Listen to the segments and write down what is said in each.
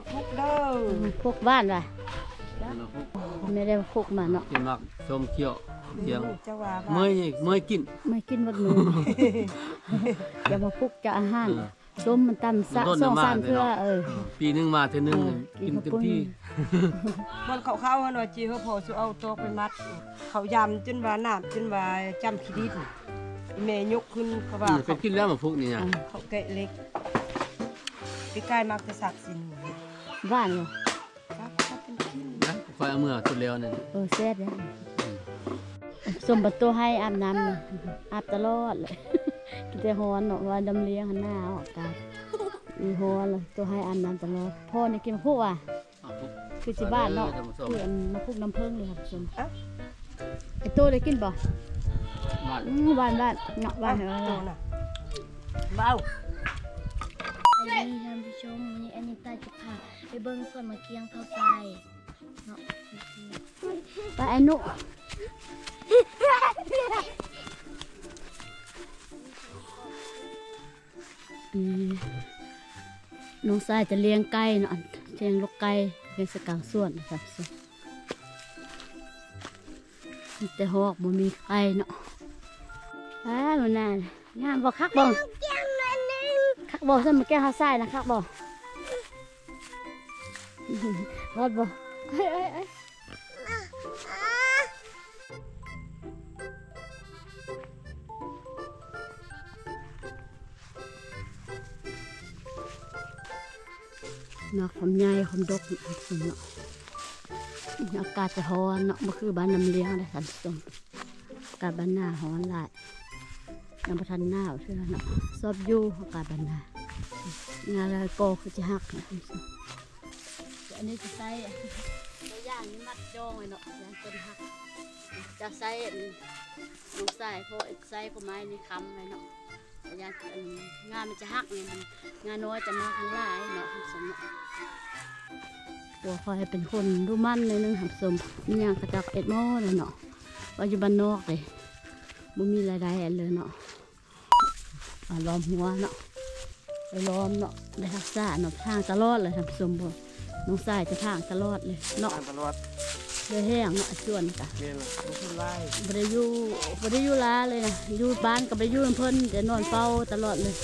มาคุกเด้อพวกบ้านว่ะมาพุกไม่ได้พวกมาเนาะกินมักส้มเขียวเสียงเจ้าว่าเมื่อยเมื่อยกินไม่กินวัดมืออย่ามาพุกจะอาหารเออส้มมันตำสะมันโดนสองน้ำมันสามเลยเพื่อเนาะเออปีหนึงมาเทื่อนึงเออกินกินเต็มข้าวปุ้นที่มันเขาเข้าหน่อยจีเขาพอสิเอาตอกไปมัด เขายำจนว่าน้ำจนว่าจำขี้ดินแม่ยกขึ้นเขาว่าอืมเขาก็กินแล้วมาพุกนี่นะเขาแกะเล็กพี่กายมักจะสักสิน บ้านเหรอครับเขาเป็นกินนะคอยเอาเมื่อสุดแล้วนั่นเออแซ่บเลยสมบัติตัวให้อาบน้ำเลยอาบตลอดเลยกินแต่ฮ้อนเนาะว่าดำเลี้ยงหันหน้าออกกันมีฮ้อนเลยตัวให้อาบน้ำตลอดพ่อเนี่ยกินมาพุกอะเอาพุกคือสิบ้านเนาะเออท่านผู้ชมคืออันมาพุกน้ำเพิ่งเลยครับชมอะไอโตได้กินบ่บ้านอืมบ้านบ้านเนาะบ้านเอเอโตอน่ะเบ อันนี้ท่านผู้ชมวันนี้อันนี้ตาจะพาไปเบิ้งส่วนมะเกียงเผาไฟเนาะไปไอ้นุน้องสายจะเลี้ยงไก่เนาะเลี้ยงลูกไก่เลี้ยงสกาวส่วนนะครับแต่หอกบ่มีไก่เนาะอ้ามันน่างามบ่คักบ่ คักบ่ซั่นมแก้วหาทรายนะคักบ่รอดบ่เอ้ยเอ้ยเอ้ยนาะความใหญ่ความดกสุดเนาะอากาศจะร้อนเนาะมันคือบ้านน้ำเลี้ยงเลยสันสมอากาศบ้านหน้าร้อนหลายยังประทันหน้าเชื่อเนาะซอบอยู่อากาศบ้านหน้า งานอะไรก็คือจะหักนะคุณผู้ชมอันนี้จะใส่ตัวย่างนี้มัดจองไว้เนาะยางต้นหัก จะใส่นลูกใส่เพราะใส่พวกไม้นี่ค้ำไว้เนาะแต่ยางอันงานมันจะหักเนี่ยมันงานน้อยจะมาข้างหลายเนาะสมเนาะตัวคอยเป็นคนรู้มั่นเลยนึงหับสมมีอย่างกระจักเอ็ดโม่เลยเนาะว่าอยู่บ้านนอกเลยบ่มีรายได้อันเลยเนาะอ่าล้อมหัวเนาะ ไปล้อมเนาะได้รักษาเนาะทางตลอดเลยหับสมบ่น้องสายจะทางตลอดเลยเนาะอ่านตลอดเลยแห้งเนาะส่วนกะเมนล่ะลูกคุณไล่บ่ได้อยู่บ่ได้อยู่ลาเลยนะอยู่บ้านก็บ่ได้อยู่นำเพิ่นจะนอนเฝ้าตลอดเลย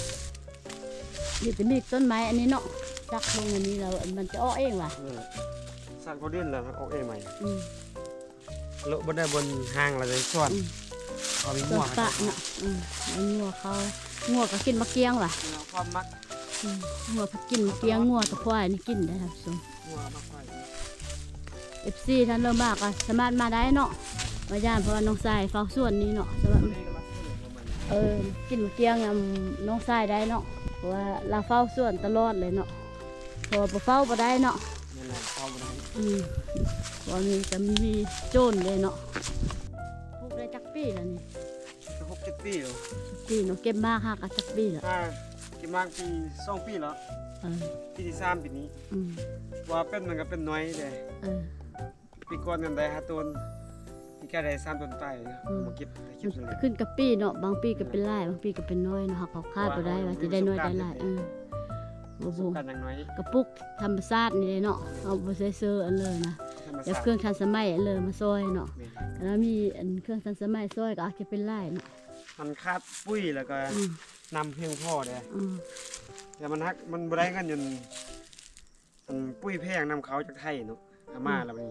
นี่จะมีต้นไม้อันนี้เนาะจักลงอันนี้แล้วมันจะอ้อเองว่ะเออสร้างเขาดินแล้วออกเองใหม่อืมโลบนได้บนห้างเราจะส่วนอืมเอาไปต้มั่นวปะเนาะอืมแล้วงัวเขา งัวก็กินมะเกียงว่ะความมักอืมงัวก็กินมะเกียงงัวตะควายนี่กินได้ครับส่งมั่วมักไฟเอฟซีท่านเริ่มมากก็สามารถมาได้เนาะมาย่านเพราะว่าน้องทรายเฝ้าส่วนนี้เนาะสำหรับเออกินมะเกียงอะน้องทรายได้เนาะเพราะว่าเราเฝ้าส่วนตลอดเลยเนาะเพราะว่าบ่เฝ้าบ่ได้เนาะนี่แหละเข้ามาได้อืมเพราะว่ามีจะมีโจรเลยเนาะพวกได้จักปีแล้วนี่ก็หกเจ็ด ปีแล้วปีเนาะเก็บมากหักจักปีแล้วถ้ากินมากปีสองปีแล้วเออปีที่สามปีนี้อืมว่าเป็นมันก็เป็นน้อยเลยเออ ปีก่อนกันได้ห้าต้นปีแค่ได้สามต้นไปอืม มาเก็บได้เก็บเลย ขึ้นกับปีเนาะบางปีก็เป็นหลายบางปีก็เป็นน้อยเนาะเขาคาดบ่ได้ว่าจะได้น้อยได้หลายเออบ่สู้บ่กันอย่างน้อยกระปุกธรรมชาตินี่เนาะเอาบ่ใส่เสื้ออันเลยนะธรรมแล้วศาสตเครื่องทันสมัยอันเลยมาซอยเนาะ แม่นแล้วมีอันเครื่องทันสมัยซอยก็อาจจะเป็นหลายเนาะ มันขาดปุ้ยแล้วก็อืมนำเพียงพอเด้อืมแต่มันฮักมันบ่ได้เงินจนมันปุ้ยแพงนำเขาจากไทยเนาะอามาแล้วนี่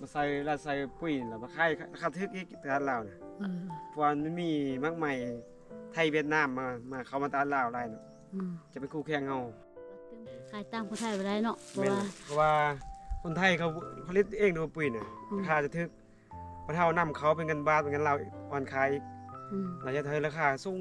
มาใส่แล้วใส่ปุ้ยแล้วมาขายราคาทึกอีกตลาดลาวน่ะเออเพราะว่ามันมีมากมายไทยเวียดนามมามาเข้ามาตลาดลาวหลายเนาะอืมจะไปคู่แข่งเฮา ขายตามคนไทยบ่ได้เนาะเพราะแม่นว่าล่ะเพราะว่าคนไทยเขาผลิตเองดูปุ้ยน่ะอืม ราคาจะทึกพอเท่านำเขาเป็นเงินบาทเป็นเงินลาวอ่อนขายอีก อืมเราจะเทยราคาสูง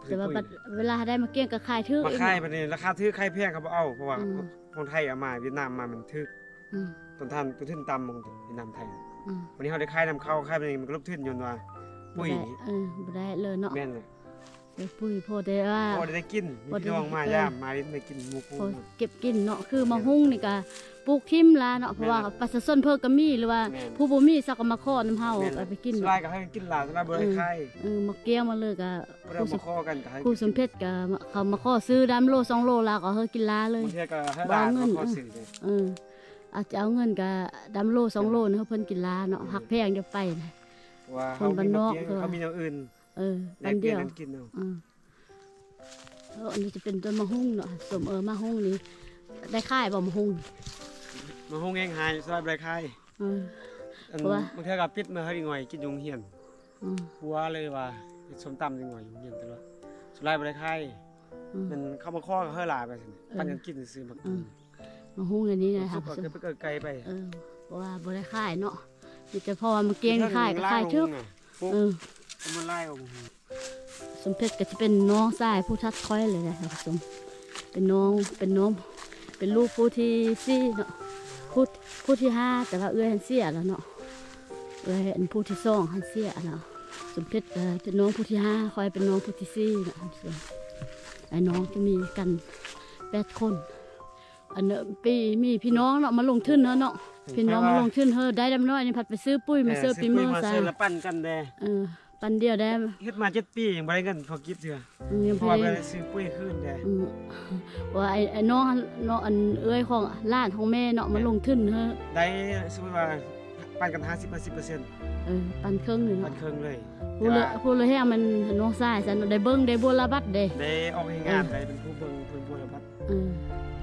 แต่ว่าบัดเวลาได้มาเกี่ยงก็ขายถือมาอีก ขายเนาะบัดนี้ราคาทึกขายแพงเขาบ่เอาเพราะว่าอืม คนไทยเอามาเวียดนามมามันทึกอืมต้นท่านต้นทุนต่ำของเวียดนามไทย อืมวันนี้เขาได้ค่ายนำเข้าค่ายเป็นมันก็ลบทุนอยนว่าปุ้ยบ่ได้เออบ่ได้เลยเนาะแม่นเลย ได้ปุ้ยพอได้ว่าพอได้กินมีพี่น้องมาเออยามมาลิ้นได้กินหมูปูพอเก็บกินเนาะคือมะฮุ่งนี่ก็ปลูกทิมลาเนาะเพราะว่าประชาชนเพิ่นก็มีหรือว่า ผู้บ่มีสักก็มาขอน้ำเฮาเอาไปกินสลายก็ให้กินลาสลายบ่ได้ไข่เออมาเกี้ยวมาเลยก็บ่ได้ผู้สมามขอกันก็ให้ผู้สมเพชก็เขามาขอซื้อดำโลสองโลลาก็เฮากินลาเลยบางทีก็ให้ลานบ่เอาเงินขอซื้อเอออาจจะเอาเงินก็ดำโลสองโลเนาะเพิ่นกินลาเนาะหักแพงเดี๋ยวไปนะว่าคเขานบ้านนอกเขามีอย่างอื่น เออแลปักนเปลี่เดียนยวกันกินเอาเออแล้วอันนี้จะเป็นต้นมะฮุ่งเนาะสมเออมะฮุ่งนี้ได้ค่ายบ่มะฮุ่งมาห้องเองหายสลายบ่ได้ไข่เอออันเพราะว่าบางทีก็ปิดมาให้อีกหน่อยกินยุงเหียนอืมหัวเลยว่าเฮ็ดส้มตำอีกหน่อยยุงเหียนตลอดสลายบ่ได้ไข่อืมมันเข้ามาข้อก็เฮาหลาไปซั่นปันกันกินซื้อมาอืมมะฮุ่งอันนี้นะคสุรับกก็ไปเกิดไกลไปเออเพราะว่าบ่ได้ค่ายเนาะมีแต่พอมาเกียงนี่ค่ายก็ค่ายทึกปุ๊บเออ มันไล่ออกสมเพชรก็จะเป็นน้องชายผู้ทัดค่อยเลยนะครับสมเป็นน้องเป็นน้องเป็นลูกผู้ที่สี่เนาะผู้ผู้ที่ห้าแต่ว่าเอื้อยหันเสียแล้วเนาะเอื้อยอันผู้ที่สองหันเสียเนาะสมเพชรก็เป็นน้องผู้ที่ห้าคอยเป็นน้องผู้ที่สี่เนาะสมไอ้น้องจะมีกันแปดคนอันเนอะปีมีพี่น้องเนาะมาลงทุนเนาะเนาะพี่น้องมาลงทุนเฮอได้ดำน้อยนี่ผัดไปซื้อปุ้ยมาซื้อปีมือมาซะซื้อแล้วปั้นกันแดเออ ปันเดียวได้เฮ็ดมาเจ็ดปียังบ่ได้เงินพอกิบเถื่ออืมยังเพพราะอว่าได้ไปซื้อปุ้ยคืนแดอืมว่าไอ้ไอ้น้องน้องอันเอ้ยของหล้านของแม่เนาะมาลงทุนเฮอได้สมมุติว่าปั้นกัน50 50%เออปันเครื่องหนึ่งปั้นเนาะครึ่งเลยผู้เลยผู้เลยแห้งมันน้องชายฉันได้เบิ้งได้บัวละบัดเด้ได้ออกให้งานได้เป็นผู้เบิ่งผู้บัวละพัดเออ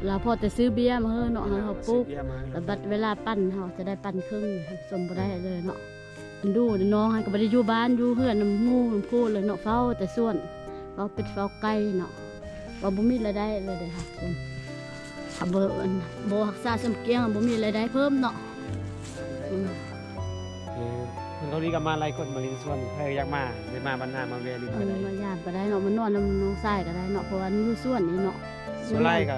เราพอแต่ซื้อเบียร์มาเฮอเนาะเฮาปลูกซื้อเบียร์มาแต่บัดเวลาปั้นเฮาจะได้ปั้นครึ่งสมบ่ได้เลยเนาะอัน ดูน้องให้ก็บ่ได้อยู่บ้านอยู่เฮือนน้ำหมู่น้ำคู่เลยเนาะเฝ้าแต่ส่วนเฝ้าเป็ดเฝ้าไก่เนาะว่าบ่มีรายได้เลยเด้อค่ะสมถ้าบ่อันบ่รักษาสมเกียงบ่มีรายได้เพิ่มเนาะอืมเออเพิ่นเขาดีกับมาหลายคนมาลินส่วนใครอยากมาได้มาบ้านนามาแวะลินเอก็อได้มายามก็ได้เนาะมันนอนน้ำน้องชายก็ได้เนาะเพราะว่ามันอยู่ส่วนนี้เนาะส่วนไล่ก็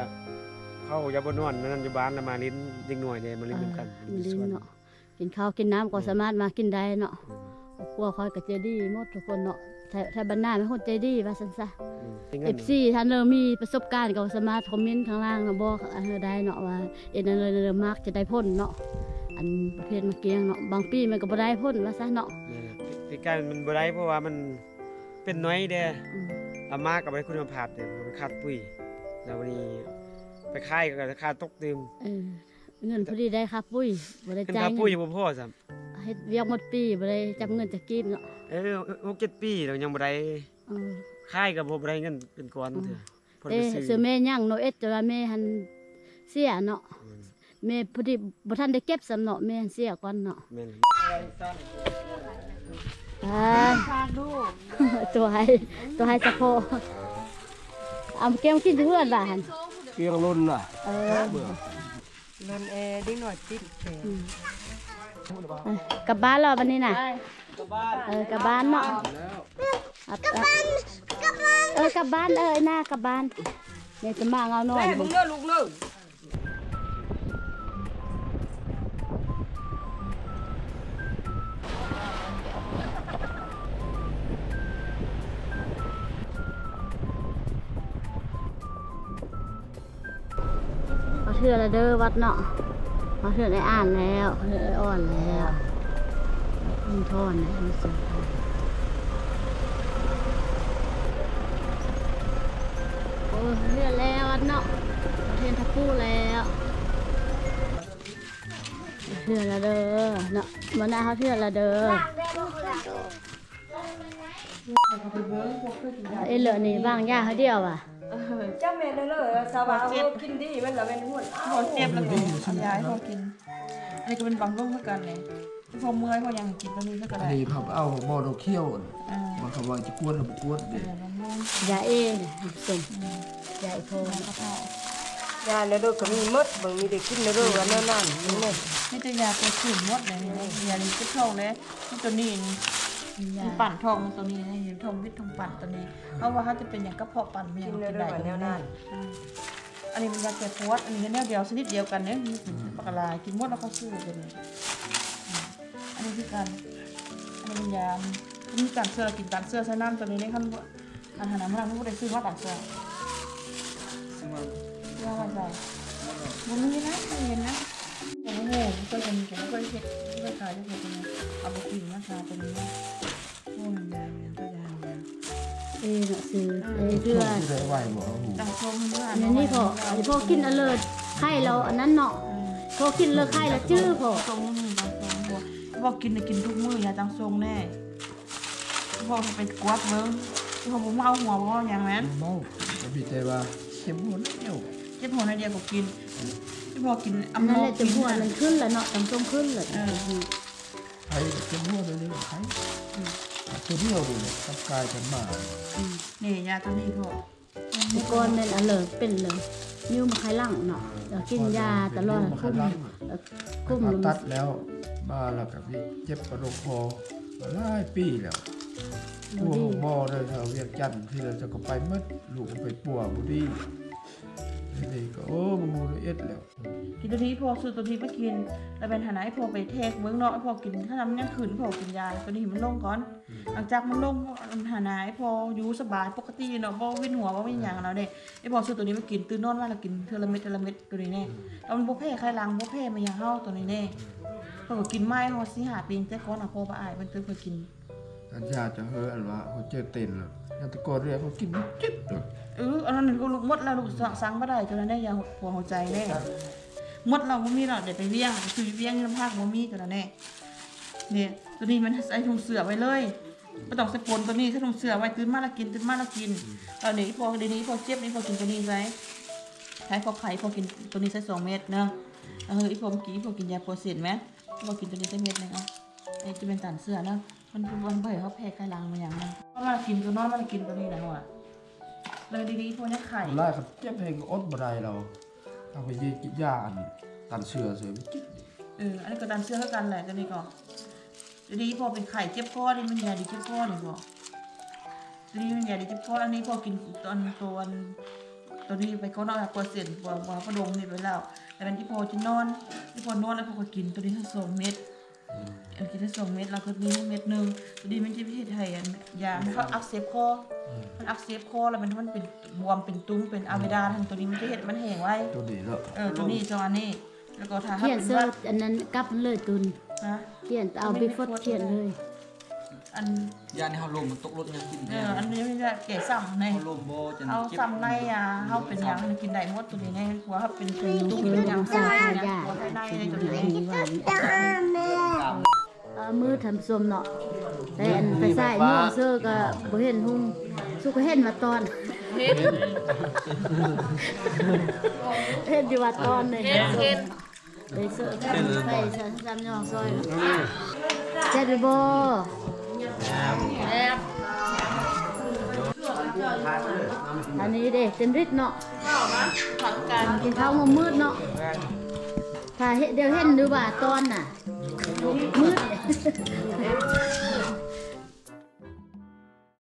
เข้าอย่าบ่นอนนั่นอยู่บ้านแล้วมาลินเด็กหน่อยเด้มาลินนำกันเออมันลิ้นเนาะ กินข้าวกินน้ำก็สามารถมากินได้เนาะครอบครัวคอยกับเจดีหมดทุกคนเนาะไทยไทยบ้านนาเป็นคนใจดีว่าซั่นซะเอเอฟซีท่านเริ่มมีประสบการณ์ก็สามารถคอมเมนต์ข้างล่างเนาะบอกอันเฮอได้เนาะว่าเอ็นอันเลยเริ่มมากจะได้พ้นเนาะอันประเภทมาเกียงเนาะบางปีมันก็บ่ได้พ้นว่าซะเนาะพี่การมันบ่ได้เพราะว่ามันเป็นน้อยเด้อืมเอามากับบ่ได้คุณภาพเด้มันขาดปุ๋ยแล้ววันนี้ไปขายก็ราคาตกตึม เออเงินพอดีได้ครับปุ้ยบ่ได้ขึ้นจ่ายค่าเงิปุ๋ยนบ่พอซ้ํเฮ็ดเวียกหมดปีบ่ได้จับเงินจากกีบเนาะเออ6 7ปีแล้วยังบ่ได้เออขายก็บ่ได้เงินเป็นก้อนเถอะพอเอ้ไปเสืซื้ออแม่ย่างเนาะเอ็ดแต่ว่าแม่หันเสียเนาะแม่พอดีบ่ทันได้เก็บสำเนาะแม่หันเสียก่อนเนาะแม่นอ่าตัวให้ตัวให้จะพอเอาเก็บกินที่เพื่อนล่ะหันเกียงรุ่นน่ะเออเล่นแอร์ดิ้งหน่อยติดแขนเออกลับบ้านแล้ววันนี้น่ะเออกลับบ้านเนาะกลับบ้านเออกลับบ้านเออหน้ากลับบ้านเนี่ยจะมาเอาหน่อย แม่มึงเด้อลูกเด้อ เขาเชื่อแล้วเด้อวัดเนาะเขาเชื่อได้อ่านแล้วเขาเชื่อได้อ่อนแล้วขึ้นทอนนะรู้สึกโอ้เชื่อแล้ววัดเนาะเทียนทับปูแล้วเชื่อล้วเด้อเนาะมันน่าเขาเชื่อล้วเด้อเอ้ยเหลือนี่บางย่าเขาเดียวอะ จ้าแม่เด้อเลยสบายเอากินดีมันละเป็นหุ่นพอเจ็บแล้วก็ยายพอกิน อันนี้ก็เป็นบำรุงเหมือนกันเลยพอเมื่อยพอยังกินตัวนี้ก็ได้นี่เขาเอาหม้อเราเคี่ยวน่ะอ่ามันเขาว่าจะกวนหรือบ่กวนเด้บำรุงยาเองส่งยาอีโพนกระเพาะยาเด้อก็มีหมดบางมีได้กินเด้อว่าแนวนั้นนี่แม่ไม่จะยาตัวขื่นหมดเลยนี่ยานี้ก็ท้องเลยตัวนี้ นี่มีปั่นทองตัวนี้นะอยู่ทองวิทย์ทองปั่นตัวนี้เพราะว่าเขาจะเป็นอย่างกระเพาะปั่นไม่อกิย่างนกินเด้อได้ว่าแนวนั้นอันนี้มันยาแก้ปวดอันนี้แนวเดียวชนิดเดียวกันเนี่ยมีปากกาลากินหมดแล้วเขาซื้อเลยนี่อันนี้คือการอันนี้เป็นยามีการเสื้อกินการเสื้อใช้น้ำตัวนี้ในขั้นอันนั้นมันไม่ได้ซื้อมาตัดเสื้อซึ่งว่าว่าว่าใจมันมีนะมันเห็นนะโอ้โหก็เป็นผมก็เห็นก็ขายได้เป็นเอาไปกินนะคะตรงนี้โเอ้เนาะซื้อเอ้เพื่อที่ได้ไหวบ่หูตังชมเพื่ออันนี้พออันนี้พอกินอเลิศไข่เราอันนั้นเนาะพอกินเลิกไข่แล้วจื้อพอทรงมือตังทรงหัวบอกกินกินทุกมื้ออย่าตังทรงแน่บอกไปกวาดเบิ้งเขาบอกเมาหัวบอกอย่างนั้นเมาก็มีแต่ว่าเจ็บหัวเดียวเจ็บหัวในเดียวก็กินที่พอกินอันอำนั้นโนแหละจะพวดมันขึ้นแล้วเนาะตำส้มขึ้นเลยใครเจ็บหัวเดียวใคร ตัวเดียวเลยกับกายกันมานี่ยาตัวนี้พอเมื่อก่อนนั่นอเลิศเป็นเลยนิ้วมาไข่หลังเนาะแล้วกินยาตลอดคุ้มแล้วคุ้มผ่าลงตัดแล้วมาแล้วกับพี่เจ็บกระดูกคอมาหลายปีแล้วปัวหมอเลยแถวเวียงจันทน์ที่เราจะก็ไปหมดลูกก็ไปปัวบุรี นี่ก็โอ้บมูเอ็ดแล้ว กินตัวนี้พอซื้อตัวนี้มากิน แล้วเป็นฐานะไอ้พอไปเทคเบิ้งเนาะไอ้พอกินถ้าทำเนี่ยขืนพอกินยาตัวนี้มันลงก่อน หลังจากมันลงฐานะไอ้พออยู่สบายปกติเนาะบ่วินหัวบ่วินหยังแล้วเด้ไอ้พอซื้อตัวนี้มากินตื่นนอนมาแล้วกินเทอละเม็ดเทอละเม็ดตัวนี้แน่แล้วมันบ่แพ้ใครลังบ่แพ้มาอย่างเฮาตัวนี้แน่เพิ่นก็กินไม้เฮาสิหาปีนแต่ก่อนอะพอบ่อายมันตึ้งเพิ่นกิน อันยาจะเฮออันว่าเขาเจอเต้นแล้วยาตะโกนเรียกเขากินจิ๊บเลยเอออันนั้นก็ลูกหมดแล้วลูกสั่งบ่ได้ตัวนั้นได้ยาหัวหัวใจแน่หมดเราบ่มีหรอกเดี๋ยวไปเวียงคือเวียงน้ำภาคบ่มีตัวนั้นแน่เนี่ยตัวนี้มันใส่ถุงเสือไว้เลยบ่ต้องใส่ปนตัวนี้ใส่ถุงเสือไว้ตื่นมาแล้วกินตื่นมาแล้วกินตอนนี้พอเดี๋ยวนี้พอเจ็บนี่พอกินตัวนี้ไว้ใช้พอไข่พอกินตัวนี้ใส่สองเม็ดเนาะเอออีพอเมื่อกี้พอกินยาโปรเซนไหมพอกินตัวนี้ใส่เม็ดหนึงอะไอ้จะเป็นตันเสือเนาะ มันมันเบื่อเขาแพ้ไข้ลังมาอย่างนั้นเพราะว่ากินตัวนอนมันกินตัวนี้นะว่ะเลยดีๆพวกนี้ไข่ไล่เขาเจ็บเพลงอดบ่ได้เราเอาไปยีกินยาอันตันเสือเสือไปจิ๊บเอออันนี้ก็ตามเสื้อเท่ากันแหละตัวนี้ก็ดีๆพอเป็นไข่เจ็บคอนี่มันยาดีเจ็บคอนี่ก็ดีมันยาดีเจ็บคออันนี้พอกินตอนตัวอันตัวนี้ไปเขานอนเปอร์เซ็นต์พอพอพอดงนี่ไปแล้วแต่เป็นที่พอจะนอนที่พอนอนแล้วพอก็กินตัวนี้ทั้งสองเม็ด อันกินทั้งสองเม็ดแล้วก็มีเม็ดหนึ่งตัวนี้มันจะพิเศษไทยอันยามันเขาอักเสบคอมันอักเสบคอแล้วมันมันเป็นบวมเป็นตุ้มเป็นอะเมดาทั้งตัวนี้มันจะเห็นมันแห้งไว้ตัวนี้แล้วเออตัวนี้จออันนี้แล้วก็ถ้าเขียนเป็นเสื้อว่าอันนั้นกลับเลยตุนนะเขียนเอาไปฟดเขียนเลย อันยาในเฮาลมมันตกรถยังกินเอออันนี้ไม่ได้เก๋ซ้ำในเฮาลมบ่จนเอาเจ็บซ้ำในอะเขาเป็นหยังมันกินได้หมดตัวนี้ในหัวเขาเป็นตุ้มเป็นหยังซ้ำนะหัวภายในในตัวนี้มีว่าเอามือทำส้มเนาะแต่อันไปใส่ม่วงเสื้อก็บ่เห็นหุ่งสุก็เห็นมาตอน เห็นอยู่ว่าตอนเลยเห็นเห็นเลยเสื้อก็ใส่ใส่จำยองซอยเจ็ดบ่ อันนี้เด็กเต็มฤทธิ์เนาะผักกันกินข้าวมามืดเนาะถ้าเห็นเดี๋ยวเห็นดูว่าตอนน่ะมืด